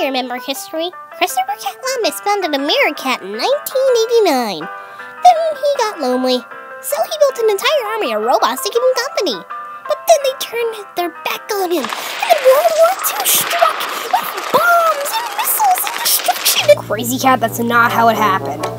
I remember history. Christopher Columbus founded America in 1989. Then he got lonely, so he built an entire army of robots to keep him company. But then they turned their back on him, and World War II struck with bombs and missiles and destruction. Crazy Cat, that's not how it happened.